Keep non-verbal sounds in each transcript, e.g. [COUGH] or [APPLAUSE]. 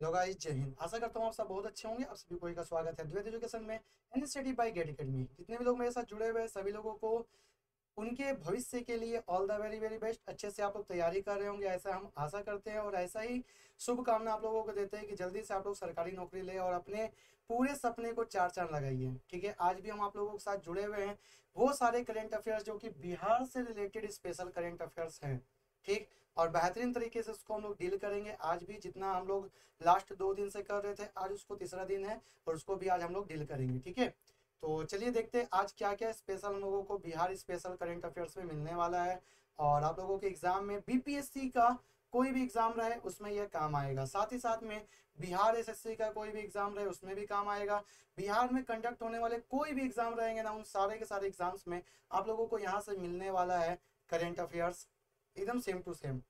Hello guys, जय हिंद। आशा करता हूँ आप सब बहुत अच्छे होंगे। आप सभी को का स्वागत है द्वैत एजुकेशन में an study by gate academy जितने भी लोग मेरे साथ जुड़े हुए हैं, सभी लोगों को उनके भविष्य के लिए all the very very best अच्छे से आप लोग तैयारी कर रहे होंगे, ऐसा हम आशा करते हैं और ऐसा ही शुभकामना आप लोगों को देते हैं कि जल्दी से आप लोग सरकारी नौकरी ले और अपने पूरे सपने को चार चाँद लगाइए। ठीक है, आज भी हम आप लोगों के साथ जुड़े हुए हैं। वो सारे करेंट अफेयर्स जो कि बिहार से रिलेटेड स्पेशल करेंट अफेयर्स हैं। ठीक और बेहतरीन तरीके से उसको हम लोग डील करेंगे। आज भी जितना हम लोग लास्ट दो दिन से कर रहे थे, आज उसको तीसरा दिन है और उसको भी आज हम लोग डील करेंगे, ठीक है? तो चलिए देखते हैं आज क्या क्या स्पेशल हम लोगों को बिहार स्पेशल करेंट अफेयर्स में मिलने वाला है और आप लोगों के एग्ज़ाम में बीपीएससी का कोई भी एग्ज़ाम रहे, उसमें यह काम आएगा। साथ ही साथ में बिहार एसएससी का कोई भी एग्ज़ाम रहे, उसमें भी काम आएगा। बिहार में कंडक्ट होने वाले कोई भी एग्ज़ाम रहेंगे ना, उन सारे के सारे एग्ज़ाम्स में आप लोगों को यहाँ से मिलने वाला है करेंट अफेयर्स एकदम सेम टू सेम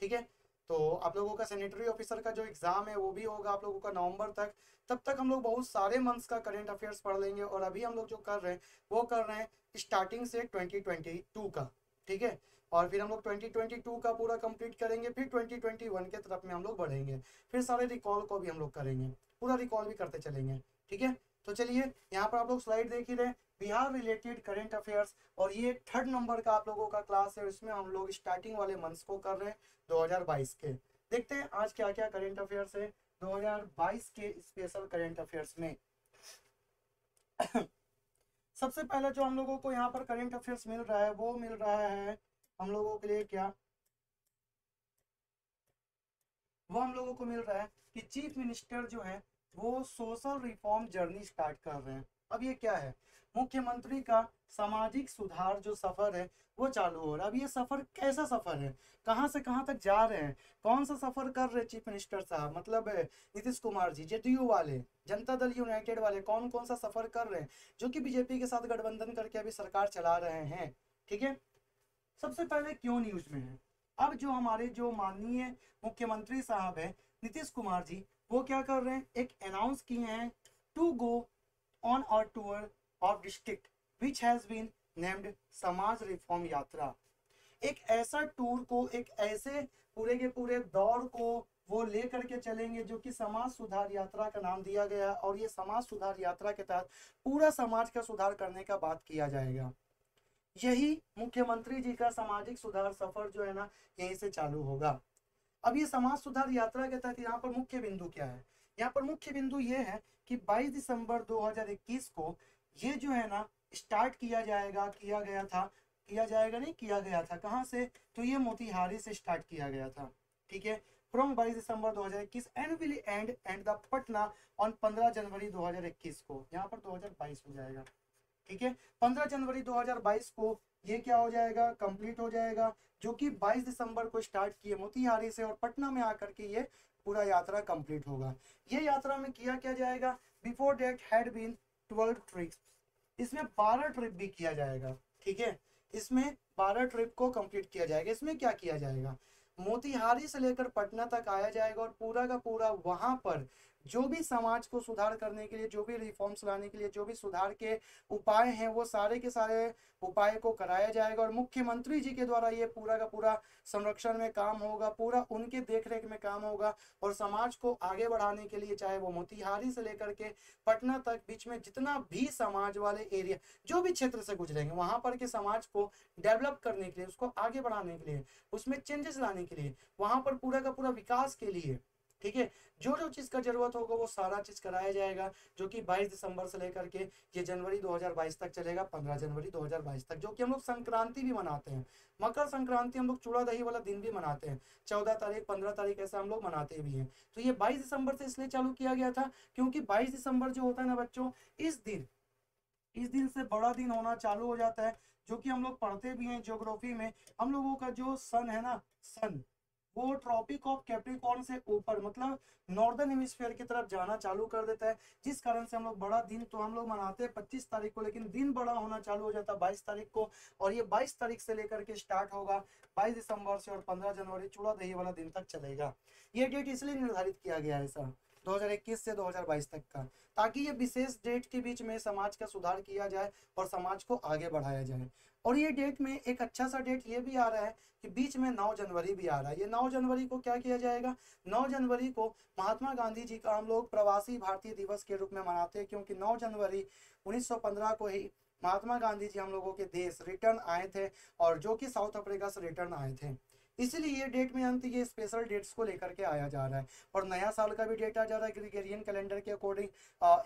ठीक है? तो आप लोगों का सैनिटरी ऑफिसर का जो एग्ज़ाम है, वो भी होगा आप लोगों का नवंबर तक। तब तक हम लोग बहुत सारे मंथ्स का करेंट अफेयर्स पढ़ लेंगे और अभी हम लोग जो कर रहे हैं, वो कर रहे हैं स्टार्टिंग से 2022 का, ठीक है? और फिर हम लोग 2022 का पूरा कंप्लीट करेंगे, फिर 2021 के तरफ़ में हम लोग बढ़ेंगे। फिर सारे रिकॉल को भी हम लोग करेंगे, पूरा रिकॉल भी करते चलेंगे, ठीक है? तो चलिए, यहाँ पर आप लोग स्लाइड देख ही रहे बिहार रिलेटेड करेंट अफेयर्स और ये थर्ड नंबर का आप लोगों का क्लास है, इसमें हम लोग स्टार्टिंग वाले मंथ्स को कर रहे हैं 2022 के। देखते हैं आज क्या क्या करेंट अफेयर्स है 2022 के स्पेशल करेंट अफेयर्स में। [COUGHS] सबसे पहले जो हम लोगों को यहाँ पर करेंट अफेयर्स मिल रहा है, वो मिल रहा है हम लोगों के लिए क्या? वो हम लोगों को मिल रहा है कि चीफ मिनिस्टर जो है, वो सोशल रिफॉर्म जर्नी स्टार्ट कर रहे हैं। अब ये क्या है? मुख्यमंत्री का सामाजिक सुधार जो सफ़र है, वो चालू हो रहा है। अब ये सफ़र कैसा सफ़र है? कहाँ से कहाँ तक जा रहे हैं? कौन सा सफ़र कर रहे चीफ मिनिस्टर साहब? मतलब नीतीश कुमार जी, जेडीयू वाले, जनता दल यूनाइटेड वाले कौन कौन सा सफ़र कर रहे हैं? जो कि बीजेपी के साथ गठबंधन करके अभी सरकार चला रहे हैं, ठीक है? सबसे पहले क्यों न्यूज़ में है? अब जो हमारे जो माननीय मुख्यमंत्री साहब है, नीतीश कुमार जी, वो क्या कर रहे हैं? एक अनाउंस किए हैं, टू गो ऑन और tour of district which has been named Samaj reform Yatra एक ऐसा टूर को, एक ऐसे पूरे के पूरे दौर को वो लेकर के चलेंगे जो कि समाज सुधार यात्रा का नाम दिया गया और ये समाज सुधार यात्रा के तहत पूरा समाज का सुधार करने का बात किया जाएगा। यही मुख्यमंत्री जी का सामाजिक सुधार सफ़र जो है ना, यहीं से चालू होगा। अब ये समाज सुधार यात्रा के तहत यहाँ पर मुख्य बिंदु क्या है? यहाँ पर मुख्य बिंदु ये है कि 22 दिसंबर 2021 को ये जो है ना स्टार्ट किया जाएगा, किया गया था, किया जाएगा नहीं, किया गया था। कहाँ से? तो ये मोतिहारी से स्टार्ट किया गया था। ठीक है? From 22 December 2021 and will end and the Patna on 15 January 2021 को। यहाँ पर 2022 हो जाएगा। ठीक है? 15 जनवरी 2022 को ये क्या हो जाएगा? कंप्लीट हो जाएगा, जो कि 22 दिसंबर को स्टार्ट किए मोतिहारी से और पटना में आकर के ये पूरा यात्रा कंप्लीट होगा। ये यात्रा में किया क्या जाएगा? Before date had been twelve trips इसमें बारह ट्रिप भी किया जाएगा, ठीक है? इसमें बारह ट्रिप को कंप्लीट किया जाएगा। इसमें क्या किया जाएगा? मोतिहारी से लेकर पटना तक आया जाएगा और पूरा का पूरा वहाँ पर जो भी समाज को सुधार करने के लिए, जो भी रिफॉर्म्स लाने के लिए, जो भी सुधार के उपाय हैं, वो सारे के सारे उपाय को कराया जाएगा। और मुख्यमंत्री जी के द्वारा ये पूरा का पूरा संरक्षण में काम होगा, पूरा उनके देखरेख में काम होगा और समाज को आगे बढ़ाने के लिए, चाहे वो मोतिहारी से लेकर के पटना तक, बीच में जितना भी समाज वाले एरिया जो भी क्षेत्र से गुजरेंगे, वहाँ पर के समाज को डेवलप करने के लिए, उसको आगे बढ़ाने के लिए, उसमें चेंजेस लाने के लिए, वहाँ पर पूरा का पूरा विकास के लिए ठीक है? जो जो चीज़ का ज़रूरत होगा, वो सारा चीज़ कराया जाएगा, जो कि 22 दिसंबर से लेकर के ये जनवरी 2022 तक चलेगा 15 जनवरी 2022 तक, जो कि हम लोग संक्रांति भी मनाते हैं। मकर संक्रांति हम लोग चूड़ा दही वाला दिन भी मनाते हैं। चौदह तारीख, पंद्रह तारीख ऐसा हम लोग मनाते भी हैं। तो ये बाईस दिसंबर से इसलिए चालू किया गया था, क्योंकि बाईस दिसंबर जो होता है ना बच्चों, इस दिन इस दिन से बड़ा दिन होना चालू हो जाता है, जो कि हम लोग पढ़ते भी हैं ज्योग्राफी में, हम लोगों का जो सन है ना, सन वो ट्रॉपिक ऑफ़ कैप्रिकॉर्न से ऊपर मतलब नॉर्दर्न हेमिस्फीयर की तरफ़ जाना चालू कर देता है। जिस कारण से हम लोग बड़ा दिन तो हम लोग मनाते हैं पच्चीस तारीख को, लेकिन दिन बड़ा होना चालू हो जाता है बाईस तारीख को, और ये बाईस तारीख से लेकर के स्टार्ट होगा बाईस दिसंबर से और पंद्रह जनवरी चूड़ा दही वाला दिन तक चलेगा। ये डेट इसलिए निर्धारित किया गया है सर 2021 से 2022 तक का, ताकि ये विशेष डेट के बीच में समाज का सुधार किया जाए और समाज को आगे बढ़ाया जाए। और ये डेट में एक अच्छा सा डेट ये भी आ रहा है कि बीच में 9 जनवरी भी आ रहा है। ये 9 जनवरी को क्या किया जाएगा? 9 जनवरी को महात्मा गांधी जी का हम लोग प्रवासी भारतीय दिवस के रूप में मनाते हैं क्योंकि 9 जनवरी 1915 को ही महात्मा गांधी जी हम लोगों के देश रिटर्न आए थे और जो कि साउथ अफ्रीका से रिटर्न आए थे। इसीलिए ये डेट में अंत ये स्पेशल डेट्स को लेकर के आया जा रहा है। और नया साल का भी डेट आ जा रहा है ग्रिगेरियन कैलेंडर के अकॉर्डिंग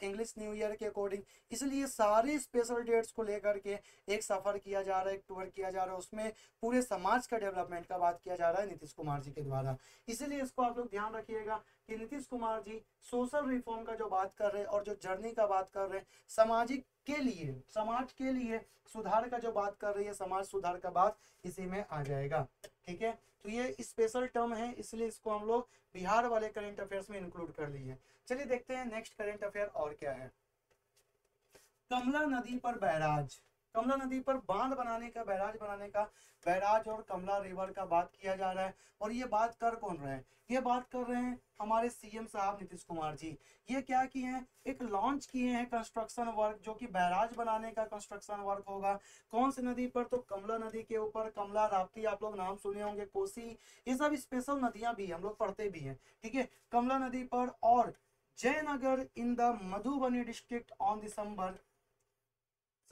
इंग्लिश न्यू ईयर के अकॉर्डिंग इसलिए सारे स्पेशल डेट्स को लेकर के एक सफ़र किया जा रहा है, एक टूर किया जा रहा है। उसमें पूरे समाज का डेवलपमेंट का बात किया जा रहा है नीतीश कुमार जी के द्वारा। इसीलिए इसको आप लोग ध्यान रखिएगा। कि नीतीश कुमार जी सोशल रिफॉर्म का जो बात कर रहे हैं और जो जर्नी का बात कर रहे हैं, सामाजिक के लिए, समाज के लिए सुधार का जो बात कर रही है, समाज सुधार का बात इसी में आ जाएगा। ठीक है? तो ये स्पेशल टर्म है, इसलिए इसको हम लोग बिहार वाले करेंट अफेयर्स में इंक्लूड कर लिए चलिए देखते हैं नेक्स्ट करेंट अफेयर और क्या है। कमला नदी पर बैराज। कमला नदी पर बाँध बनाने का, बैराज बनाने का, बैराज और कमला रिवर का बात किया जा रहा है। और ये बात कर कौन रहे हैं? ये बात कर रहे हैं हमारे सीएम साहब नीतीश कुमार जी। ये क्या किए हैं? एक लॉन्च किए हैं कंस्ट्रक्शन वर्क जो कि बैराज बनाने का कंस्ट्रक्शन वर्क होगा। कौन सी नदी पर? तो कमला नदी के ऊपर। कमला राप्ती, आप लोग नाम सुने होंगे, कोसी। ये सब स्पेशल नदियाँ भी हम लोग पढ़ते भी हैं, ठीक है? कमला नदी पर और Jaynagar in the Madhubani district on December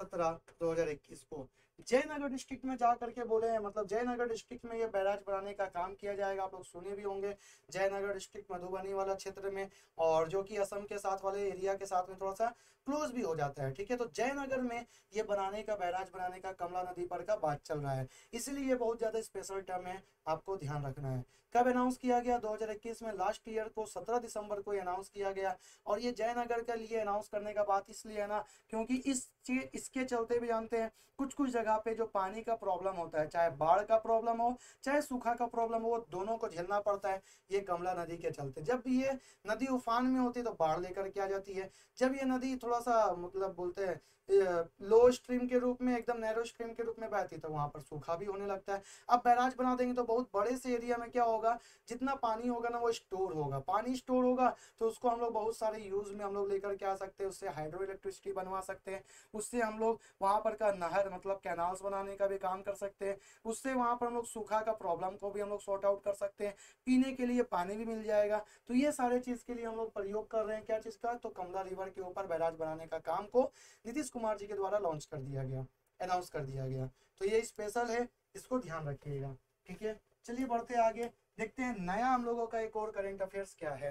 सत्रह दो हज़ार इक्कीस को। जयनगर डिस्ट्रिक्ट में जा करके बोले हैं। मतलब जयनगर डिस्ट्रिक्ट में ये बैराज बनाने का काम किया जाएगा, आप लोग सुने भी होंगे। जयनगर डिस्ट्रिक्ट मधुबनी वाला क्षेत्र में और जो कि असम के साथ वाले एरिया के साथ में थोड़ा सा क्लोज भी हो जाता है, ठीक है? तो जयनगर में ये बनाने का, बैराज बनाने का, कमला नदी पर का बात चल रहा है। इसलिए ये बहुत ज़्यादा स्पेशल टर्म है, आपको ध्यान रखना है। कब अनाउंस किया गया? 2021 में लास्ट ईयर को 17 दिसंबर को अनाउंस किया गया। और ये जयनगर के लिए अनाउंस करने का बात इसलिए है ना, क्योंकि इस इसके चलते भी जानते हैं कुछ कुछ जगह पे जो पानी का प्रॉब्लम होता है, चाहे बाढ़ का प्रॉब्लम हो, चाहे सूखा का प्रॉब्लम हो, दोनों को झेलना पड़ता है, ये कमला नदी के चलते। जब ये नदी उफान में होती है तो बाढ़ लेकर के आ जाती है। जब ये नदी थोड़ा सा मतलब बोलते हैं लो स्ट्रीम के रूप में, एकदम नैरो स्ट्रीम के रूप में बहती है तो वहाँ पर सूखा भी होने लगता है। अब बैराज बना देंगे तो बहुत बड़े से एरिया में क्या होगा, जितना पानी होगा ना वो स्टोर होगा। पानी स्टोर होगा तो उसको हम लोग बहुत सारे यूज़ में हम लोग लेकर के आ सकते हैं, उससे हाइड्रो इलेक्ट्रिसिटी बनवा सकते हैं, उससे हम लोग वहाँ पर का नहर मतलब कैनाल्स बनाने का भी काम कर सकते हैं, उससे वहाँ पर हम लोग सूखा का प्रॉब्लम को भी हम लोग सॉर्ट आउट कर सकते हैं, पीने के लिए पानी भी मिल जाएगा। तो ये सारे चीज़ के लिए हम लोग प्रयोग कर रहे हैं, क्या चीज़ का? तो कमला रिवर के ऊपर बैराज बनाने का काम को नीतीश जी के द्वारा लॉन्च कर दिया गया अनाउंस कर दिया गया। तो ये स्पेशल है, इसको ध्यान रखिएगा, ठीक है? चलिए बढ़ते आगे, देखते हैं नया हम लोगों का एक और करेंट अफेयर्स क्या है।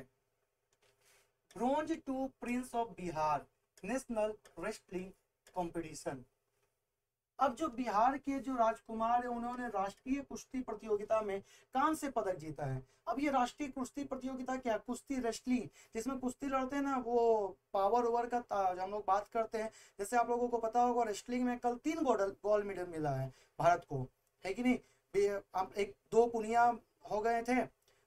Bronze to prince of Bihar national wrestling competition अब जो बिहार के जो राजकुमार है, उन्होंने राष्ट्रीय कुश्ती प्रतियोगिता में कांस्य पदक जीता है। अब ये राष्ट्रीय कुश्ती प्रतियोगिता क्या? कुश्ती रेस्टलिंग जिसमें कुश्ती लड़ते हैं ना, वो पावर ओवर का हम लोग बात करते हैं। जैसे आप लोगों को पता होगा रेस्टलिंग में कल तीन गोल्ड गोल्ड मेडल मिला है भारत को। है कि नहीं? एक, दो पुनिया हो गए थे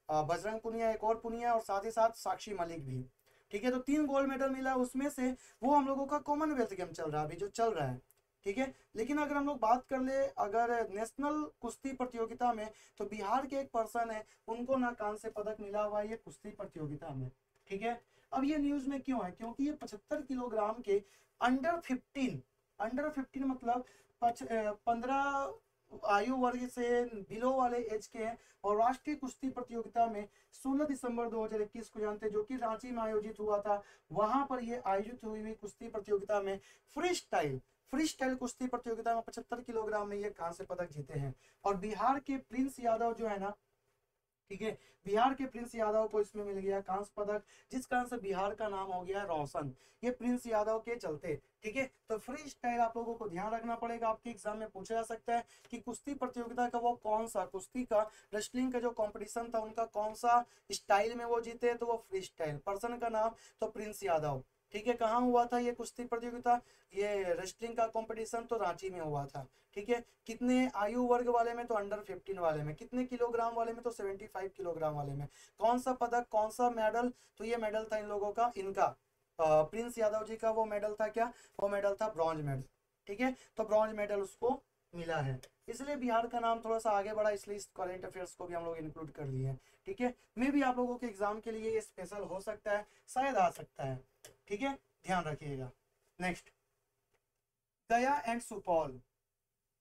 बजरंग पुनिया, एक और पुनिया, और साथ ही साथ साक्षी मलिक भी। ठीक है तो तीन गोल्ड मेडल मिला, उसमें से वो हम लोगों का कॉमनवेल्थ गेम चल रहा है, अभी जो चल रहा है। ठीक है? लेकिन अगर हम लोग बात कर ले, अगर नेशनल कुश्ती प्रतियोगिता में तो बिहार के एक पर्सन है, उनको ना कांस्य पदक मिला हुआ है ये कुश्ती प्रतियोगिता में, ठीक है? अब ये न्यूज़ में क्यों है? क्योंकि ये पचहत्तर किलोग्राम के अंडर फिफ्टीन अंडर फिफ्टीन मतलब पंद्रह आयु वर्ग से बिलो वाले एज के हैं, और राष्ट्रीय कुश्ती प्रतियोगिता में 16 दिसंबर 2021 को जानते जो कि रांची में आयोजित हुआ था, वहाँ पर ये आयोजित हुई हुई कुश्ती प्रतियोगिता में फ्री स्टाइल फ्री स्टाइल कुश्ती प्रतियोगिता में पचहत्तर किलोग्राम में ये कांस्य पदक जीते हैं। और बिहार के प्रिंस यादव जो है ना, ठीक है, बिहार के प्रिंस यादव को इसमें मिल गया कांस्य पदक, जिस कारण से बिहार का नाम हो गया रोशन, ये प्रिंस यादव के चलते, ठीक है। तो फ्री स्टाइल आप लोगों को ध्यान रखना पड़ेगा, आपके एग्ज़ाम में पूछा जा सकता है कि कुश्ती प्रतियोगिता का वो कौन सा, कुश्ती का रेस्लिंग का जो कंपटीशन था, उनका कौन सा स्टाइल में वो जीते तो वो फ्री स्टाइल पर्सन का नाम तो प्रिंस यादव। ठीक है, कहाँ हुआ था ये कुश्ती प्रतियोगिता? ये रेस्टलिंग का कंपटीशन तो रांची में हुआ था, ठीक है? कितने आयु वर्ग वाले में तो अंडर फिफ्टीन वाले में, कितने किलोग्राम वाले में तो सेवेंटी फाइव किलोग्राम वाले में। कौन सा पदक, कौन सा मेडल तो ये मेडल था इन लोगों का, इनका। प्रिंस यादव जी का वो मेडल था क्या? वो मेडल था ब्रॉन्ज मेडल ठीक है? तो ब्रॉन्ज मेडल उसको मिला है। इसलिए बिहार का नाम थोड़ा सा आगे बढ़ा, इसलिए इस करेंट अफेयर्स को भी हम लोग इंक्लूड कर लिए हैं, ठीक है? मे भी आप लोगों के एग्ज़ाम के लिए ये स्पेशल हो सकता है, शायद आ सकता है। ठीक है? ध्यान रखिएगा। नेक्स्ट गया एंड सुपौल।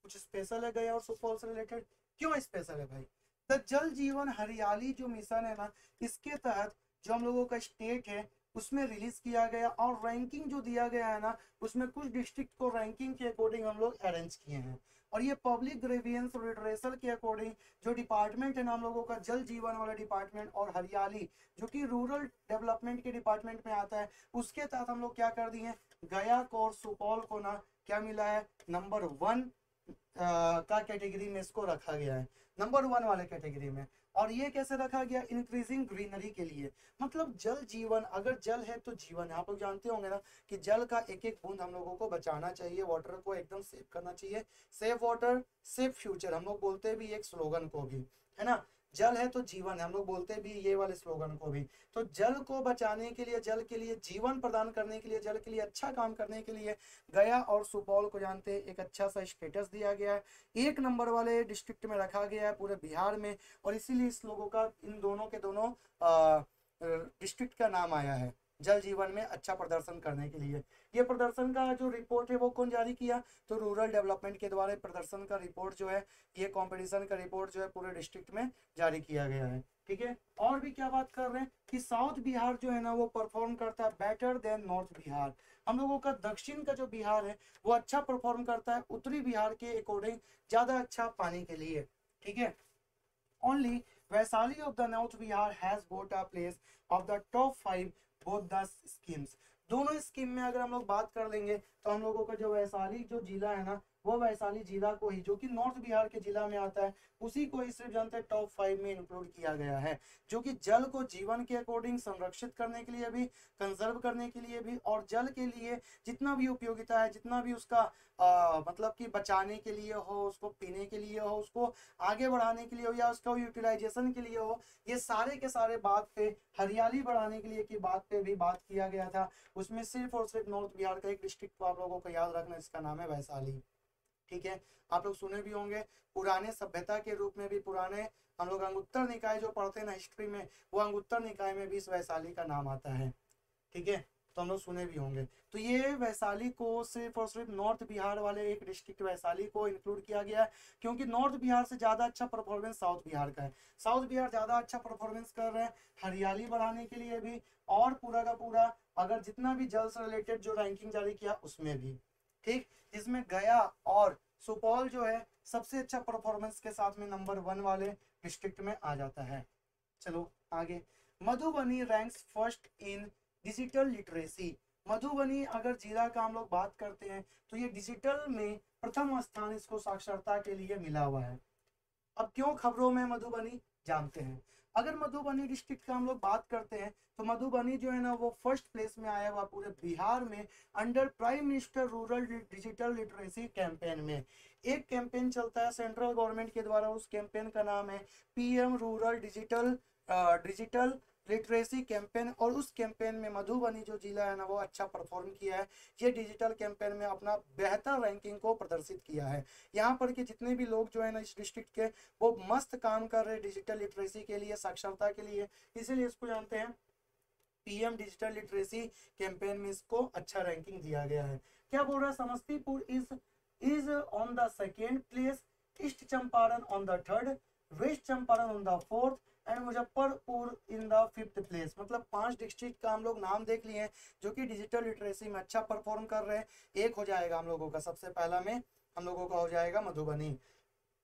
कुछ स्पेशल है गया और सुपौल से रिलेटेड क्यों स्पेशल है भाई? द जल जीवन हरियाली जो मिशन है ना, इसके तहत जो हम लोगों का स्टेट है, उसमें रिलीज़ किया गया और रैंकिंग जो दिया गया है ना, उसमें कुछ डिस्ट्रिक्ट को रैंकिंग के अकॉर्डिंग हम लोग अरेंज किए हैं। और ये पब्लिक ग्रेवियंस रिड्रेसल के अकॉर्डिंग जो डिपार्टमेंट है ना हम लोगों का जल जीवन वाला डिपार्टमेंट और हरियाली जो कि रूरल डेवलपमेंट के डिपार्टमेंट में आता है उसके तहत हम लोग क्या कर दिए गया को और सुपौल को ना क्या मिला है? नंबर वन आ, का कैटेगरी में इसको रखा गया है। नंबर वन वाले कैटेगरी में। और ये कैसे रखा गया? इंक्रीजिंग ग्रीनरी के लिए। मतलब जल जीवन, अगर जल है तो जीवन। है आप लोग जानते होंगे ना कि जल का एक एक बूंद हम लोगों को बचाना चाहिए वाटर को एकदम सेव करना चाहिए। सेव वाटर सेव फ्यूचर हम लोग बोलते भी एक स्लोगन को भी, है ना? जल है तो जीवन है। हम लोग बोलते भी ये वाले स्लोगन को भी। तो जल को बचाने के लिए, जल के लिए, जीवन प्रदान करने के लिए, जल के लिए अच्छा काम करने के लिए गया और सुपौल को जानते एक अच्छा सा स्टेटस दिया गया है। एक नंबर वाले डिस्ट्रिक्ट में रखा गया है पूरे बिहार में और इसीलिए इस लोगों का इन दोनों के दोनों डिस्ट्रिक्ट का नाम आया है। जल जीवन में अच्छा प्रदर्शन करने के लिए। ये प्रदर्शन का जो रिपोर्ट है वो कौन जारी किया? तो रूरल डेवलपमेंट के द्वारा प्रदर्शन का रिपोर्ट जो है, ये कंपटीशन का रिपोर्ट जो है पूरे डिस्ट्रिक्ट में जारी किया गया है। ठीक है? और भी क्या बात कर रहे हैं? कि साउथ बिहार जो है ना, वो परफॉर्म करता है बेटर देन नॉर्थ बिहार हम लोगों का दक्षिण का जो बिहार है, वो अच्छा परफॉर्म करता है उत्तरी बिहार के अकॉर्डिंग ज़्यादा अच्छा पानी के लिए। ठीक है? Only Vaishali of the north Bihar has got a place of the top five both the schemes दोनों स्कीम में अगर हम लोग बात कर लेंगे तो हम लोगों का जो वैशाली जो जिला है ना वो वैशाली जिला को ही जो कि नॉर्थ बिहार के जिला में आता है उसी को ही सिर्फ़ जनता टॉप फाइव में इंक्लूड किया गया है जो कि जल को जीवन के अकॉर्डिंग संरक्षित करने के लिए भी कंजर्व करने के लिए भी और जल के लिए जितना भी उपयोगिता है जितना भी उसका आ, मतलब कि बचाने के लिए हो उसको पीने के लिए हो उसको आगे बढ़ाने के लिए हो या उसका यूटिलाइजेशन के लिए हो ये सारे के सारे बात पे हरियाली बढ़ाने के लिए की बात पे भी बात किया गया था। उसमें सिर्फ़ और सिर्फ़ नॉर्थ बिहार का एक डिस्ट्रिक्ट को आप लोगों को याद रखना इसका नाम है वैशाली ठीक है? आप लोग सुने भी होंगे, पुराने सभ्यता के रूप में भी पुराने, हम लोग अंगुत्तर निकाय जो पढ़ते हैं ना हिस्ट्री में, वो अंगुत्तर निकाय में भी इस वैशाली का नाम आता है। ठीक है? तो हम लोग सुने भी होंगे। तो ये वैशाली को सिर्फ़ और सिर्फ़ नॉर्थ बिहार वाले एक डिस्ट्रिक्ट वैशाली को इंक्लूड किया गया है, क्योंकि नॉर्थ बिहार से ज़्यादा अच्छा परफॉर्मेंस साउथ बिहार का है। साउथ बिहार ज़्यादा अच्छा परफॉर्मेंस कर रहे हैं, हरियाली बढ़ाने के लिए भी, और पूरा का पूरा, अगर जितना भी जल से रिलेटेड जो रैंकिंग जारी किया, उसमें भी। ठीक? जिसमें गया और सुपौल जो है, सबसे अच्छा परफॉर्मेंस के साथ में नंबर वन वाले डिस्ट्रिक्ट में आ जाता है। चलो, आगे। Madhubani ranks first in digital literacy Madhubani, अगर जिला का हम लोग बात करते हैं तो ये डिजिटल में प्रथम स्थान इसको साक्षरता के लिए मिला हुआ है। अब क्यों खबरों में मधुबनी? जानते हैं। अगर मधुबनी डिस्ट्रिक्ट का हम लोग बात करते हैं तो मधुबनी जो है ना, वो फ़र्स्ट प्लेस में आया हुआ पूरे बिहार में under prime minister rural digital literacy campaign में। एक कैंपेन चलता है सेंट्रल गवर्नमेंट के द्वारा, उस कैंपेन का नाम है PM rural digital digital literacy campaign और उस कैंपेन में मधुबनी जो जिला है ना, वो अच्छा परफॉर्म किया है। ये डिजिटल कैंपेन में अपना बेहतर रैंकिंग को प्रदर्शित किया है। यहाँ पर के जितने भी लोग जो है ना इस डिस्ट्रिक्ट के, वो मस्त काम कर रहे हैं डिजिटल लिटरेसी के लिए, साक्षरता के लिए। इसीलिए इसको जानते हैं पीएम डिजिटल लिटरेसी कैंपेन में इसको अच्छा रैंकिंग दिया गया है। क्या बोल रहा है? Samastipur is is on the second place east Champaran on the third west Champaran on the fourth and Muzaffarpur in the fifth place. मतलब पाँच डिस्ट्रिक्ट का हम लोग नाम देख लिए हैं, जो कि डिजिटल लिटरेसी में अच्छा परफॉर्म कर रहे हैं। एक हो जाएगा हम लोगों का सबसे पहला में, हम लोगों का हो जाएगा मधुबनी।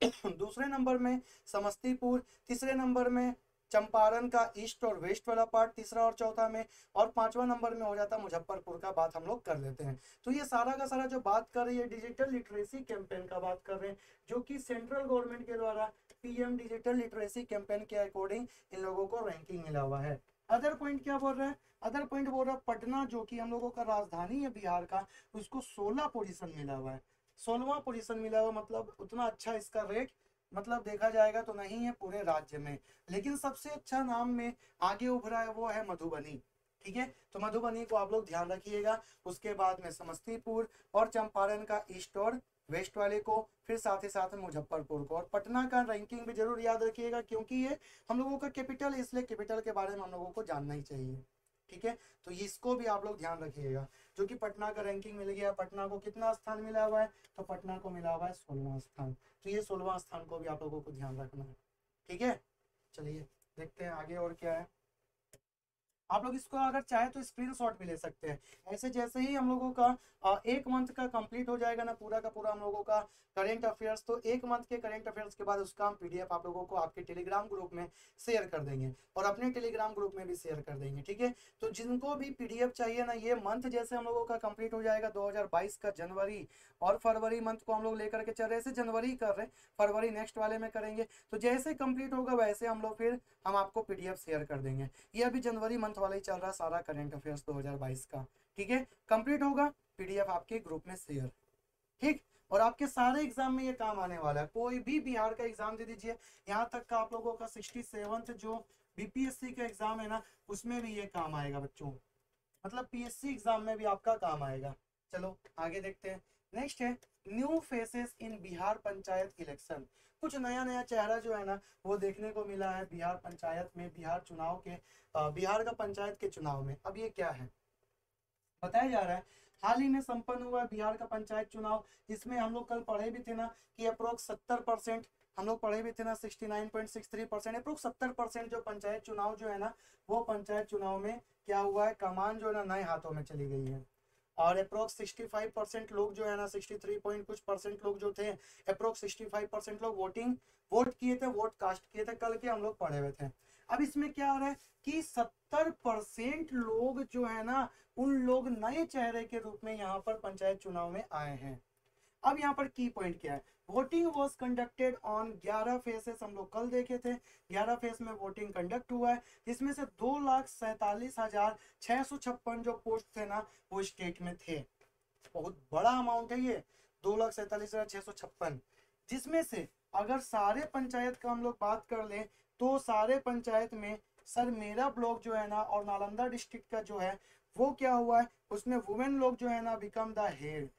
[COUGHS] दूसरे नंबर में समस्तीपुर, तीसरे नंबर में चंपारण का ईस्ट और वेस्ट वाला पार्ट तीसरा और चौथा में, और पांचवा नंबर में हो जाता मुजफ्फरपुर का बात हम लोग कर लेते हैं। तो ये सारा का सारा जो बात कर रही है डिजिटल लिटरेसी कैंपेन का बात कर रहे हैं, जो कि सेंट्रल गवर्नमेंट के द्वारा पीएम डिजिटल लिटरेसी कैंपेन के अकॉर्डिंग इन लोगों को रैंकिंग मिला हुआ है। अदर पॉइंट क्या बोल रहा है? अदर पॉइंट बोल रहा है, पटना जो कि हम लोगों का राजधानी है बिहार का, उसको सोलह पोजिशन मिला हुआ है। सोलवा पोजिशन मिला हुआ मतलब उतना अच्छा इसका रेट मतलब देखा जाएगा तो नहीं है पूरे राज्य में। लेकिन सबसे अच्छा नाम में आगे उभरा है वो है मधुबनी, ठीक है? तो मधुबनी को आप लोग ध्यान रखिएगा। उसके बाद में समस्तीपुर और चंपारण का ईस्ट और वेस्ट वाले को, फिर साथ ही साथ मुजफ्फरपुर को। और पटना का रैंकिंग भी ज़रूर याद रखिएगा, क्योंकि ये हम लोगों का कैपिटल है, इसलिए कैपिटल के बारे में हम लोगों को जानना ही चाहिए। ठीक है? तो इसको भी आप लोग ध्यान रखिएगा, जो कि पटना का रैंकिंग मिल गया। पटना को कितना स्थान मिला हुआ है? तो पटना को मिला हुआ है सोलवा स्थान। तो ये सोलवा स्थान को भी आप लोगों को ध्यान रखना है। ठीक है? चलिए, देखते हैं आगे और क्या है। आप लोग इसको अगर चाहे तो स्क्रीनशॉट भी ले सकते हैं। ऐसे जैसे ही हम लोगों का एक मंथ का कंप्लीट हो जाएगा ना, पूरा का पूरा हम लोगों का करेंट अफेयर्स तो एक मंथ के करेंट अफेयर्स के बाद उसका हम पीडीएफ आप लोगों को आपके टेलीग्राम ग्रुप में शेयर कर देंगे और अपने टेलीग्राम ग्रुप में भी शेयर कर देंगे, ठीक है? तो जिनको भी पीडीएफ चाहिए ना, ये मंथ जैसे हम लोगों का कंप्लीट हो जाएगा 2022 का जनवरी और फरवरी मंथ को हम लोग लेकर के चल रहे ऐसे जनवरी कर रहे फरवरी नेक्स्ट वाले में करेंगे। तो जैसे कंप्लीट होगा, वैसे हम लोग फिर हम आपको पीडीएफ शेयर कर देंगे। ये अभी जनवरी मंथ वाला ही चल रहा सारा करेंट अफेयर्स दो का। ठीक है? कंप्लीट होगा पीडीएफ आपके ग्रुप में शेयर ठीक? और आपके सारे एग्ज़ाम में ये काम आने वाला है। कोई भी बिहार का एग्ज़ाम दे दीजिए। यहाँ तक का आप लोगों का सिक्सटी सेवंथ जो बीपीएससी का एग्ज़ाम है ना, उसमें भी ये काम आएगा बच्चों। मतलब पीएससी एग्ज़ाम में भी आपका काम आएगा। चलो, आगे देखते हैं। नेक्स्ट है new faces in Bihar panchayat election कुछ नया नया चेहरा जो है ना, वो देखने को मिला है बिहार पंचायत में, बिहार चुनाव के बिहार का पंचायत के चुनाव में। अब ये क्या है? बताया जा रहा है। हाल ही में संपन्न हुआ बिहार का पंचायत चुनाव, जिसमें हम लोग कल पढ़े भी थे ना कि अप्रोक्स सत्तर परसेंट, हम लोग पढ़े भी थे ना sixty nine point six three percent, approx सत्तर परसेंट जो पंचायत चुनाव जो है ना, वो पंचायत चुनाव में क्या हुआ है? कमान जो है ना नए हाथों में चली गई है। और अप्रोक्स सिक्सटी फाइव परसेंट लोग जो है ना सिक्सटी थ्री पॉइंट कुछ परसेंट लोग जो थे अप्रोक्स सिक्सटी फाइव परसेंट लोग वोटिंग वोट किए थे वोट कास्ट किए थे, कल के हम लोग पढ़े हुए थे। अब इसमें क्या हो रहा है कि सत्तर परसेंट लोग जो है ना, उन लोग नए चेहरे के रूप में यहाँ पर पंचायत चुनाव में आए हैं। अब यहाँ पर की पॉइंट क्या है? Voting was conducted on 11 phases हम लोग कल देखे थे। 11 फेस में वोटिंग कंडक्ट हुआ है। जिसमें से दो लाख सैतालीस हज़ार छह सौ छप्पन जो पोस्ट थे ना, वो स्टेट में थे। बहुत बड़ा अमाउंट है ये। दो लाख सैतालीस हज़ार छह सौ छप्पन। जिसमें से अगर सारे पंचायत का हम लोग बात कर लें तो सारे पंचायत में सर मेरा ब्लॉक जो है ना, और नालंदा डिस्ट्रिक्ट का जो है, वो क्या हुआ है? उसमें वुमेन लोग जो है ना बिकम द हेड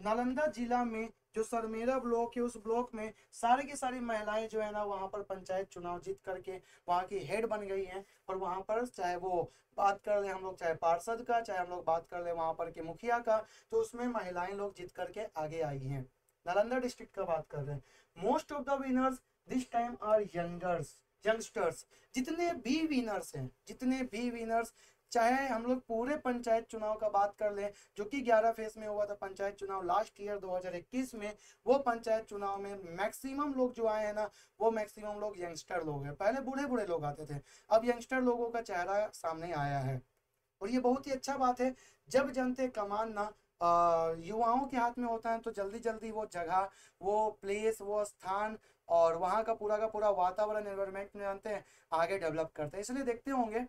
नालंदा जिला में जो सरमेरा ब्लॉक है, उस ब्लॉक में सारी की सारी महिलाएँ जो है ना, वहाँ पर पंचायत चुनाव जीत करके वहाँ की हेड बन गई हैं। और वहाँ पर चाहे वो बात कर ले हम लोग, चाहे पार्षद का, चाहे हम लोग बात कर ले वहाँ पर के मुखिया का तो उसमें महिलाएँ लोग जीत करके आगे आई हैं। नालंदा डिस्ट्रिक्ट का बात कर रहे हैं। Most of the winners this time are youngers youngsters जितने भी विनर्स हैं, जितने भी विनर्स चाहे हम लोग पूरे पंचायत चुनाव का बात कर ले, जो कि 11 फ़ेज़ में हुआ था पंचायत चुनाव लास्ट ईयर 2021 में, वो पंचायत चुनाव में मैक्सिमम लोग जो आए हैं ना, वो मैक्सिमम लोग यंगस्टर लोग हैं। पहले बूढ़े बूढ़े लोग आते थे, अब यंगस्टर लोगों का चेहरा सामने आया है। और ये बहुत ही अच्छा बात है, जब जनते कमान ना युवाओं के हाथ में होता है तो जल्दी जल्दी वो जगह, वो प्लेस वो स्थान और वहाँ का पूरा का पूरा वातावरण एनवायरमेंट में जानते हैं, आगे डेवलप करते हैं। इसलिए देखते होंगे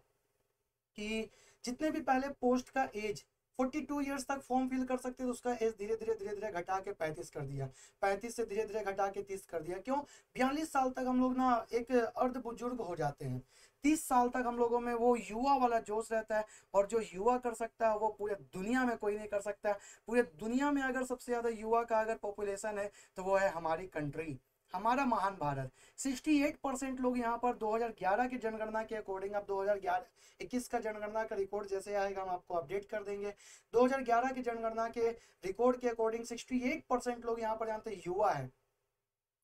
कि जितने भी पहले पोस्ट का एज 42 इयर्स तक फॉर्म फिल कर सकते थे, उसका एज धीरे धीरे धीरे धीरे घटा के 35 कर दिया। 35 से धीरे धीरे घटा के 30 कर दिया। क्यों? बयालीस साल तक हम लोग ना एक अर्ध बुज़ुर्ग हो जाते हैं। तीस साल तक हम लोगों में वो युवा वाला जोश रहता है और जो युवा कर सकता है वो पूरे दुनिया में कोई नहीं कर सकता। पूरे दुनिया में अगर सबसे ज़्यादा युवा का अगर पॉपुलेशन है तो वो है हमारी कंट्री हमारा महान भारत। 68 परसेंट लोग यहाँ पर 2011 के जनगणना के अकॉर्डिंग अब 2011 21 का जनगणना का रिकॉर्ड जैसे आएगा, हम आपको अपडेट कर देंगे। 2011 के जनगणना के रिकॉर्ड के अकॉर्डिंग 68 परसेंट लोग यहाँ पर जानते युवा है।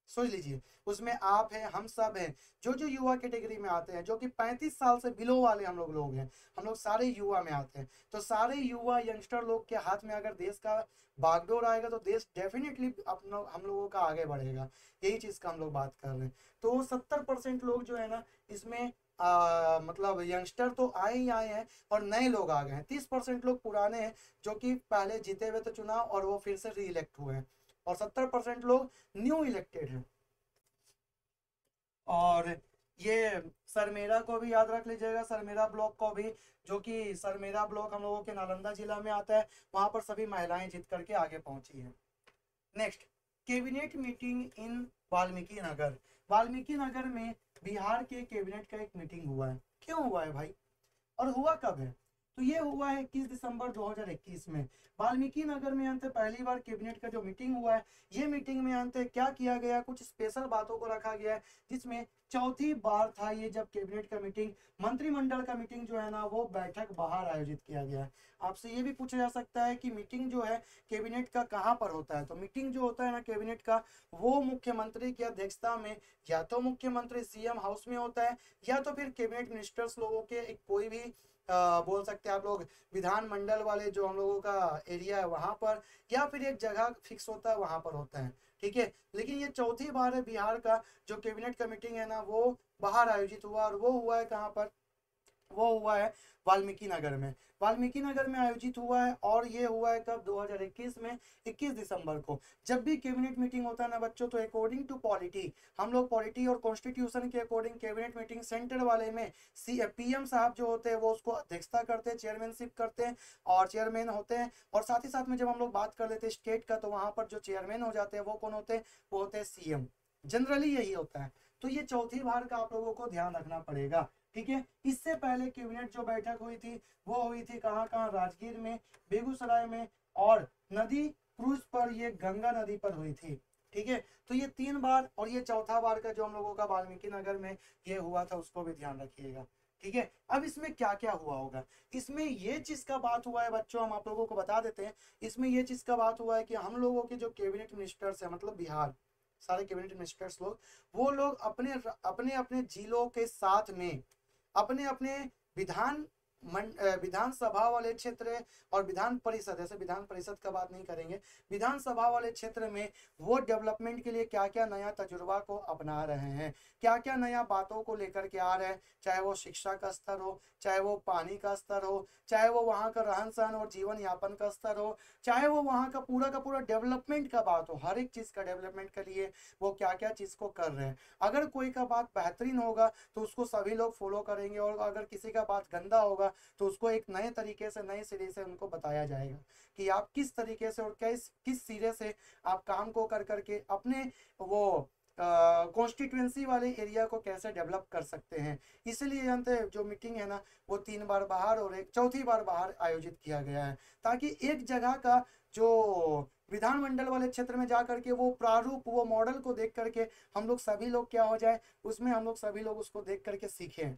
सोच लीजिए उसमें आप हैं हम सब हैं। जो जो युवा कैटेगरी में आते हैं जो कि 35 साल से बिलो वाले हम लोग लोग हैं हम लोग सारे युवा में आते हैं। तो सारे युवा यंगस्टर लोग के हाथ में अगर देश का बागडोर आएगा तो देश डेफिनेटली अपना हम लोगों का आगे बढ़ेगा। यही चीज़ का हम लोग बात कर रहे हैं। तो सत्तर परसेंट लोग जो है ना इसमें आ, मतलब यंगस्टर तो आए ही आए हैं और नए लोग आ गए हैं। तीस परसेंट लोग पुराने हैं जो कि पहले जीते हुए थे चुनाव और वो फिर से री इलेक्ट हुए हैं। और सत्तर परसेंट लोग न्यू इलेक्टेड हैं। और ये सरमेरा को भी याद रख लीजिएगा सरमेरा ब्लॉक को भी, जो कि सरमेरा ब्लॉक हम लोगों के नालंदा जिला में आता है, वहाँ पर सभी महिलाएँ जीत करके आगे पहुँची हैं। Next cabinet meeting in Valmiki Nagar Valmiki Nagar में बिहार के कैबिनेट का एक मीटिंग हुआ है। क्यों हुआ है भाई? और हुआ कब है? तो ये हुआ है इक्कीस दिसंबर 2021 में। वाल्मीकि नगर में अंत पहली बार कैबिनेट का जो मीटिंग हुआ है, ये मीटिंग में अंत क्या किया गया कुछ स्पेशल बातों को रखा गया है, जिसमें चौथी बार था ये जब कैबिनेट का मीटिंग, मंत्रिमंडल का मीटिंग जो है ना, वो बैठक बाहर आयोजित किया गया है। आपसे ये भी पूछा जा सकता है कि मीटिंग जो है, कैबिनेट का कहाँ पर होता है? तो मीटिंग जो होता है ना, कैबिनेट का, वो मुख्यमंत्री की अध्यक्षता में, या तो मुख्यमंत्री, सीएम हाउस में होता है, या तो फिर कैबिनेट मिनिस्टर्स लोगों के, एक कोई भी बोल सकते हैं आप लोग, विधानमंडल वाले जो हम लोगों का एरिया है वहाँ पर, या फिर एक जगह फिक्स होता है, वहाँ पर होता है, ठीक है? लेकिन ये चौथी बार है बिहार का, जो कैबिनेट का मीटिंग है ना, वो बाहर आयोजित हुआ और वो हुआ है कहाँ पर? वो हुआ है वाल्मीकि नगर में। वाल्मीकि नगर में आयोजित हुआ है और ये हुआ है कब 2021 में 21 दिसंबर को। जब भी कैबिनेट मीटिंग होता है ना बच्चों तो अकॉर्डिंग टू पॉलिटी हम लोग पॉलिटी और कॉन्स्टिट्यूशन के अकॉर्डिंग कैबिनेट मीटिंग सेंटर वाले में सी पीएम साहब जो होते हैं, वो उसको अध्यक्षता करते हैं चेयरमैनशिप करते हैं और चेयरमैन होते हैं। और साथ ही साथ में जब हम लोग बात कर लेते हैं स्टेट का तो वहाँ पर जो चेयरमैन हो जाते हैं, वो कौन होते हैं? वो होते हैं सीएम जनरली यही होता है। तो ये चौथी बार का आप लोगों को ध्यान रखना पड़ेगा। ठीक है? इससे पहले कैबिनेट जो बैठक हुई थी, वो हुई थी कहाँ कहाँ राजगीर में, बेगूसराय में और नदी क्रूज पर, ये गंगा नदी पर हुई थी। ठीक है? तो ये तीन बार और ये चौथा बार का जो हम लोगों का वाल्मीकि नगर में ये हुआ था, उसको भी ध्यान रखिएगा। ठीक है? अब इसमें क्या क्या हुआ होगा? इसमें ये चीज़ का बात हुआ है, बच्चों, हम आप लोगों को बता देते हैं। इसमें ये चीज़ का बात हुआ है कि हम लोगों के जो कैबिनेट मिनिस्टर्स है मतलब बिहार, सारे कैबिनेट मिनिस्टर्स लोग, वो लोग अपने अपने अपने जिलों के साथ में अपने अपने विधान विधानसभा वाले क्षेत्र और विधान परिषद, ऐसे विधान परिषद का बात नहीं करेंगे। विधानसभा वाले क्षेत्र में वो डेवलपमेंट के लिए क्या क्या नया तजुर्बा को अपना रहे हैं? क्या क्या नया बातों को लेकर के आ रहे हैं? चाहे वो शिक्षा का स्तर हो, चाहे वो पानी का स्तर हो, चाहे वो वहाँ का रहन सहन और जीवन यापन का स्तर हो, चाहे वो वहाँ का पूरा का पूरा डेवलपमेंट का बात हो, हर एक चीज़ का डेवलपमेंट के लिए वो क्या क्या चीज़ को कर रहे हैं। अगर कोई का बात बेहतरीन होगा तो उसको सभी लोग फॉलो करेंगे और अगर किसी का बात गंदा होगा तो उसको एक नए तरीके से, नए सिरे से उनको बताया जाएगा कि आप किस तरीके से और किस किस सिरे से आप काम को कर करके अपने वो कॉन्स्टिट्यूंसी वाले एरिया को कैसे डेवलप कर सकते हैं। इसलिए जानते हैं जो मीटिंग है ना, वो तीन बार बाहर और एक चौथी बार बाहर आयोजित किया गया है, ताकि एक जगह का जो विधानमंडल वाले क्षेत्र में जा करके वो प्रारूप, वो मॉडल को देख करके हम लोग सभी लोग क्या हो जाए, उसमें हम लोग सभी लोग उसको देख करके सीखें।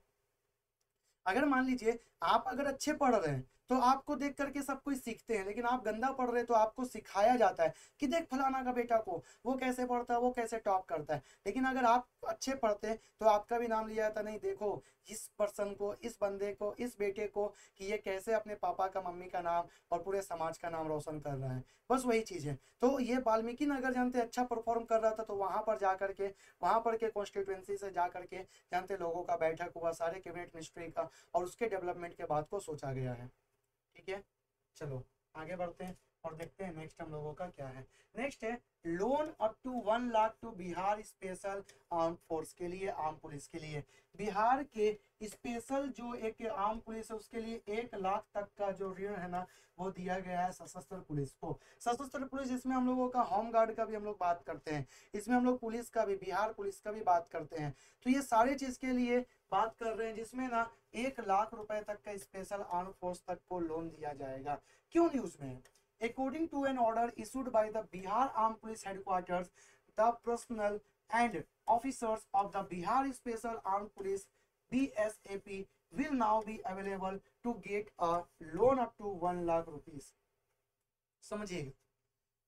अगर मान लीजिए आप अगर अच्छे पढ़ रहे हैं तो आपको देख करके सब कोई सीखते हैं, लेकिन आप गंदा पढ़ रहे तो आपको सिखाया जाता है कि देख फलाना का बेटा को, वो कैसे पढ़ता है, वो कैसे टॉप करता है। लेकिन अगर आप अच्छे पढ़ते तो आपका भी नाम लिया जाता नहीं, देखो, इस पर्सन को, इस बंदे को, इस बेटे को कि ये कैसे अपने पापा का, मम्मी का नाम और पूरे समाज का नाम रोशन कर रहा है। बस वही चीज़ है। तो ये वाल्मीकि नगर जानते अच्छा परफॉर्म कर रहा था तो वहाँ पर जा करके, वहाँ पर के कॉन्स्टिट्यूंसी से जा करके जानते लोगों का बैठक हुआ, सारे कैबिनेट मिनिस्ट्री का और उसके डेवलपमेंट के बाद को सोचा गया है। ठीक है? चलो, आगे बढ़ते हैं और देखते हैं नेक्स्ट हम लोगों का क्या है। नेक्स्ट है loan up to one lakh to Bihar special arm force के लिए आर्म पुलिस के लिए। बिहार के स्पेशल जो एक आर्म पुलिस है, उसके लिए एक लाख तक का जो ऋण है ना, वो दिया गया है सशस्त्र पुलिस को। सशस्त्र पुलिस, इसमें हम लोगों का होम गार्ड का भी हम लोग बात करते हैं। इसमें हम लोग पुलिस का भी बिहार पुलिस का भी बात करते हैं। तो ये सारी चीज़ के लिए बात कर रहे हैं, जिसमें ना एक लाख रुपए तक का स्पेशल आर्म फोर्स तक को लोन दिया जाएगा। क्यों न्यूज़ में according to an order issued by the Bihar arm police headquarter the personnel and officers of the Bihar special arm police be will now be available to get a loan up to one lakh rupees. समझिए।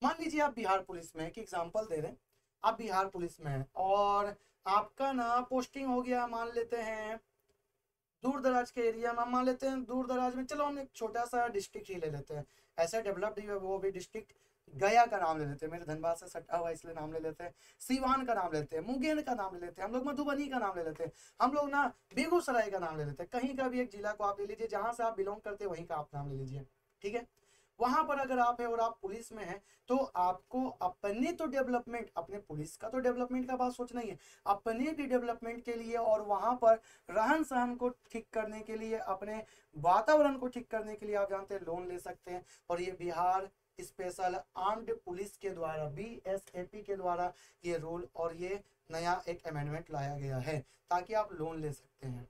मान लीजिए आप Bihar police में एक example दे रहे हैं। आप Bihar police में हैं और आपका ना पोस्टिंग हो गया, मान लेते हैं, दूर दराज के एरिया में, मान लेते हैं दूर दराज में, चलो हम एक छोटा सा डिस्ट्रिक्ट ही ले लेते हैं। ऐसे डेवलप्ड वो भी डिस्ट्रिक्ट गया का नाम ले लेते हैं, मेरे धनबाद से सटा हुआ इसलिए नाम ले लेते हैं। सीवान का नाम लेते हैं, मुंगेर का नाम ले लेते हैं, हम लोग मधुबनी का नाम ले लेते हैं। हम लोग ना बेगूसराय का नाम ले लेते हैं, कहीं का भी एक जिला को आप ले लीजिए, जहाँ से आप बिलोंग करते हैं, वहीं का आप नाम ले लीजिए, ठीक है? वहाँ पर अगर आप है और आप पुलिस में हैं तो आपको अपने तो डेवलपमेंट, अपने पुलिस का तो डेवलपमेंट का बात सोचना ही है। अपने भी डेवलपमेंट के लिए और वहाँ पर रहन सहन को ठीक करने के लिए, अपने वातावरण को ठीक करने के लिए आप जानते हैं, लोन ले सकते हैं। और ये बिहार स्पेशल आर्म्ड पुलिस के द्वारा बी के द्वारा ये रूल और ये नया एक अमेंडमेंट लाया गया है, ताकि आप लोन ले सकते हैं।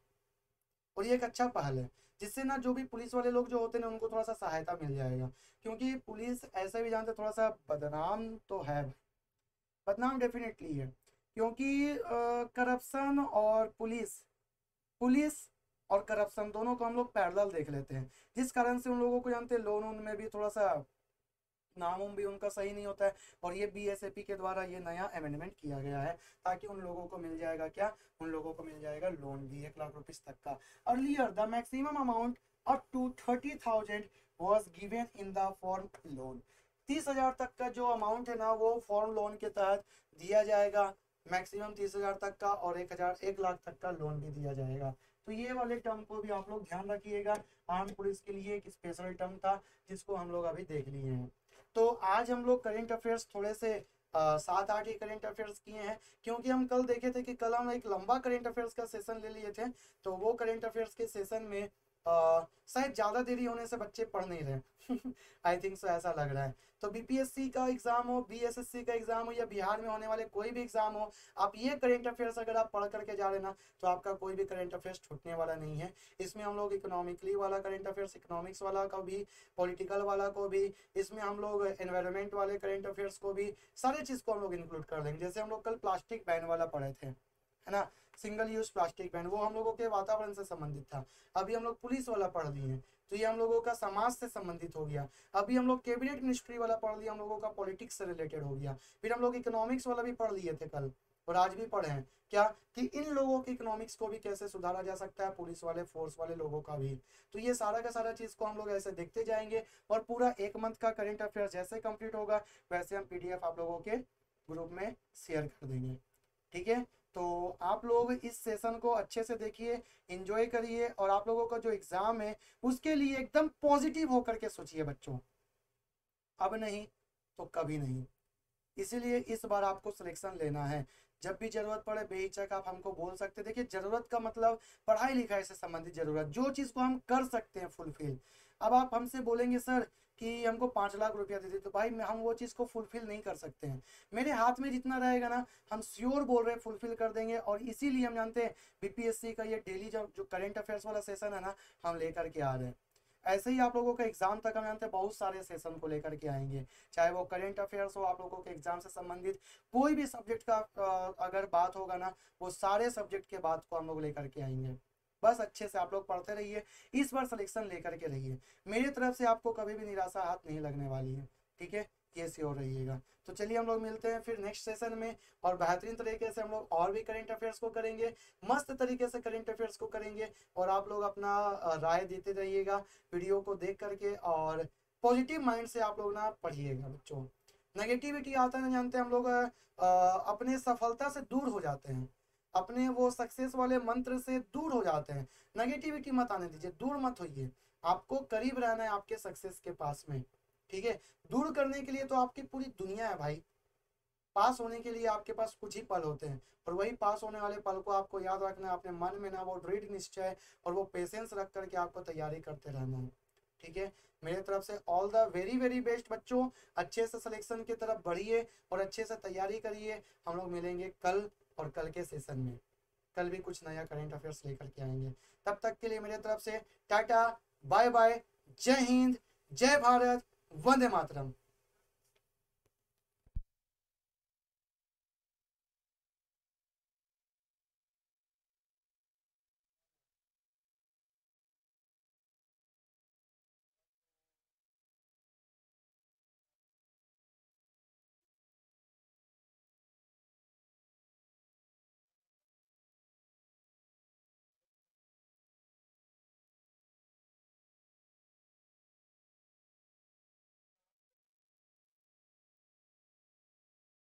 और ये एक अच्छा पहल है। जिससे ना जो भी पुलिस वाले लोग जो होते हैं उनको थोड़ा सा सहायता मिल जाएगा। क्योंकि पुलिस, ऐसे भी जानते थोड़ा सा बदनाम तो है। बदनाम डेफिनेटली है। क्योंकि करप्शन और पुलिस पुलिस और करप्शन दोनों को हम लोग पैरल देख लेते हैं। जिस कारण से उन लोगों को जानते लोन उन में भी थोड़ा सा नाम भी उनका सही नहीं होता है और ये बी के द्वारा ये नया अमेंडमेंट किया गया है ताकि उन लोगों को मिल जाएगा क्या? उन लोगों को मिल जाएगा लोन भी एक लाख रुपीज़ तक का। Earlier the maximum amount up to thirty thousand was given in the form loan तीस हज़ार तक का जो अमाउंट है ना, वो फॉर्म लोन के तहत दिया जाएगा। मैक्सिमम तीस हज़ार तक का और एक हज़ार, एक लाख तक का लोन भी दिया जाएगा। तो ये वाले टर्म को भी आप लोग ध्यान रखिएगा। आर्म पुलिस के लिए एक स्पेशल टर्म था, जिसको हम लोग अभी देख लिए हैं। तो आज हम लोग करेंट अफेयर्स थोड़े से सात, आठ ही करेंट अफेयर्स किए हैं, क्योंकि हम कल देखे थे कि कल हम एक लंबा करेंट अफेयर्स का सेशन ले लिए थे तो वो करेंट अफेयर्स के सेशन में शायद ज़्यादा देरी होने से बच्चे पढ़ नहीं रहे आई थिंक सो ऐसा लग रहा है। तो बीपीएससी का एग्ज़ाम हो बीएसएससी का एग्ज़ाम हो या बिहार में होने वाले कोई भी एग्ज़ाम हो, आप ये करेंट अफेयर्स अगर आप पढ़ करके जा रहे ना तो आपका कोई भी करेंट अफेयर्स छूटने वाला नहीं है। इसमें हम लोग इकोनॉमिकली वाला करेंट अफेयर्स इकोनॉमिक्स वाला का भी पॉलिटिकल वाला को भी, इसमें हम लोग एनवायरमेंट वाले करेंट अफेयर्स को भी, सारे चीज़ को हम लोग इंक्लूड कर लेंगे जैसे हम लोग कल प्लास्टिक बैन वाला पढ़े थे, है ना? सिंगल यूज़ प्लास्टिक बैन वो हम लोगों के वातावरण से संबंधित था। अभी हम लोग पुलिस वाला पढ़ लिए तो ये हम लोगों का समाज से संबंधित हो गया। अभी हम लोग कैबिनेट मिनिस्ट्री वाला पढ़ लिया, हम लोगों का पॉलिटिक्स से रिलेटेड हो गया। फिर हम लोग इकोनॉमिक्स वाला भी पढ़ लिए थे कल, और आज भी पढ़े हैं। क्या? कि इन लोगों के इकोनॉमिक्स को भी कैसे सुधारा जा सकता है, पुलिस वाले फोर्स वाले लोगों का भी। तो ये सारा का सारा चीज़ को हम लोग ऐसे देखते जाएँगे, और पूरा एक मंथ का करेंट अफेयर जैसे कंप्लीट होगा, वैसे हम पीडीएफ आप लोगों के ग्रुप में शेयर कर देंगे। ठीक है? तो आप लोग इस सेशन को अच्छे से देखिए इंजॉय करिए और आप लोगों का जो एग्ज़ाम है, उसके लिए एकदम पॉजिटिव होकर के सोचिए बच्चों। अब नहीं तो कभी नहीं। इसीलिए इस बार आपको सिलेक्शन लेना है। जब भी ज़रूरत पड़े, बेहिचक आप हमको बोल सकते देखिए, ज़रूरत का मतलब पढ़ाई लिखाई से संबंधित ज़रूरत, जो चीज़ को हम कर सकते हैं फुलफिल अब आप हमसे बोलेंगे, सर कि हमको पाँच लाख रुपया दे दे तो भाई हम वो चीज़ को फुलफिल नहीं कर सकते हैं। मेरे हाथ में जितना रहेगा ना, हम श्योर बोल रहे हैं फुलफिल कर देंगे, और इसीलिए हम जानते हैं बीपीएससी का ये डेली जो जो करेंट अफेयर्स वाला सेशन है ना, हम लेकर के आ रहे हैं। ऐसे ही आप लोगों का एग्ज़ाम तक हम जानते हैं, बहुत सारे सेशन को लेकर के आएँगे। चाहे वो करेंट अफेयर्स हो आप लोगों के एग्ज़ाम से संबंधित, कोई भी सब्जेक्ट का अगर बात होगा ना, वो सारे सब्जेक्ट के बात को हम लोग लेकर के आएँगे। बस अच्छे से आप लोग पढ़ते रहिए, इस बार सिलेक्शन लेकर के रहिए। मेरी तरफ़ से आपको कभी भी निराशा हाथ नहीं लगने वाली है, ठीक है? ये श्योर रहिएगा। तो चलिए हम लोग मिलते हैं फिर नेक्स्ट सेशन में, और बेहतरीन तरीके से हम लोग और भी करेंट अफेयर्स को करेंगे, मस्त तरीके से करेंट अफेयर्स को करेंगे, और आप लोग अपना राय देते रहिएगा वीडियो को देख करके, और पॉजिटिव माइंड से आप लोग ना पढ़िएगा, बच्चों। नेगेटिविटी आता है ना, जानते हम लोग अपने सफलता से दूर हो जाते हैं। अपने वो सक्सेस वाले मंत्र से दूर हो जाते हैं। नेगेटिविटी मत आने दीजिए, दूर मत होइए। आपको करीब रहना है आपके सक्सेस के पास में, ठीक है? दूर करने के लिए तो आपकी पूरी दुनिया है भाई। पास होने के लिए आपके पास कुछ ही पल होते हैं, और वही पास होने वाले पल को आपको याद रखना है, अपने मन में ना वो दृढ़ निश्चय और वो पेशेंस रख करके आपको तैयारी करते रहना है, ठीक है? मेरे तरफ़ से all the very very best बच्चों। अच्छे से सिलेक्शन की तरफ़ बढ़िए और अच्छे से तैयारी करिए। हम लोग मिलेंगे कल और कल के सेशन में। कल भी कुछ नया करेंट अफेयर्स लेकर के आएँगे। तब तक के लिए मेरे तरफ़ से टाटा बाय बाय जय हिंद, जय भारत, वंदे मातरम।